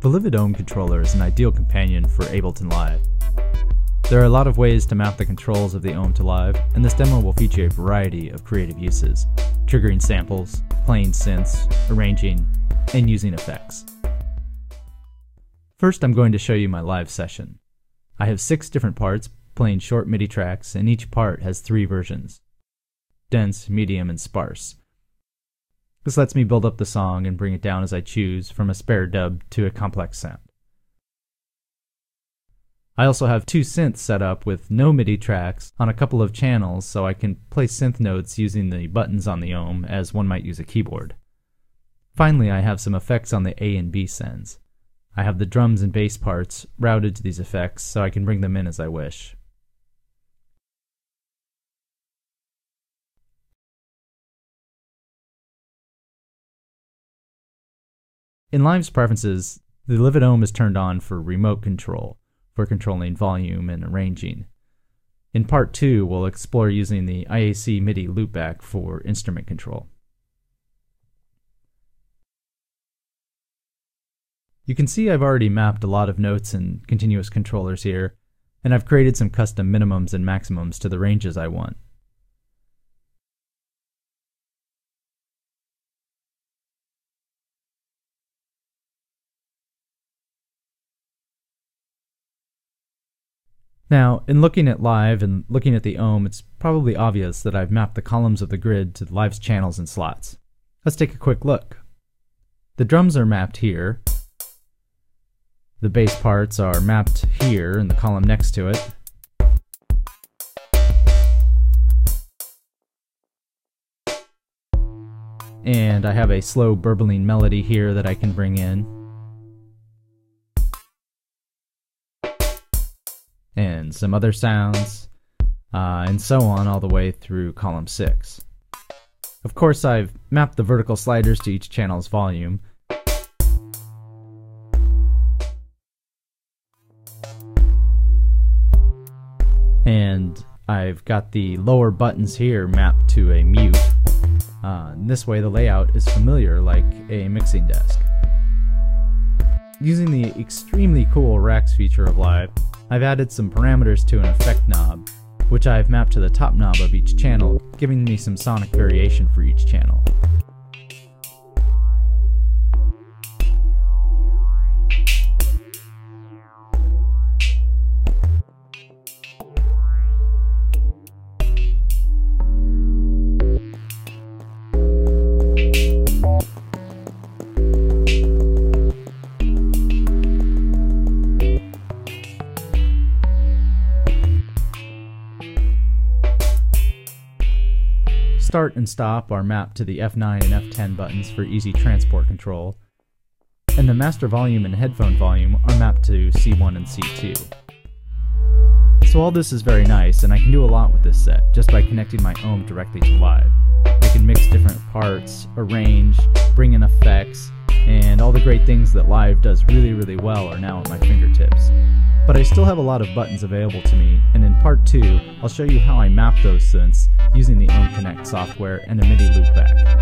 The Livid controller is an ideal companion for Ableton Live. There are a lot of ways to map the controls of the Ohm to Live, and this demo will feature a variety of creative uses, triggering samples, playing synths, arranging, and using effects. First I'm going to show you my live session. I have six different parts playing short MIDI tracks, and each part has three versions. Dense, medium, and sparse. This lets me build up the song and bring it down as I choose, from a spare dub to a complex sound. I also have two synths set up with no MIDI tracks on a couple of channels so I can play synth notes using the buttons on the ohm as one might use a keyboard. Finally, I have some effects on the A and B sends. I have the drums and bass parts routed to these effects so I can bring them in as I wish. In Live's preferences, the Livid Ohm is turned on for remote control, for controlling volume and arranging. In part 2, we'll explore using the IAC MIDI loopback for instrument control. You can see I've already mapped a lot of notes and continuous controllers here, and I've created some custom minimums and maximums to the ranges I want. Now, in looking at Live and looking at the ohm, it's probably obvious that I've mapped the columns of the grid to Live's channels and slots. Let's take a quick look. The drums are mapped here. The bass parts are mapped here in the column next to it. And I have a slow burbling melody here that I can bring in. And some other sounds, uh, and so on all the way through column 6. Of course, I've mapped the vertical sliders to each channel's volume. And I've got the lower buttons here mapped to a mute. Uh, this way the layout is familiar like a mixing desk. Using the extremely cool Racks feature of Live, I've added some parameters to an effect knob, which I've mapped to the top knob of each channel, giving me some sonic variation for each channel. Start and stop are mapped to the F9 and F10 buttons for easy transport control, and the master volume and headphone volume are mapped to C1 and C2. So all this is very nice, and I can do a lot with this set just by connecting my ohm directly to Live. I can mix different parts, arrange, bring in effects, and all the great things that Live does really really well are now at my fingertips. But I still have a lot of buttons available to me, and in part 2, I'll show you how I map those synths using the Connect software and a MIDI loopback.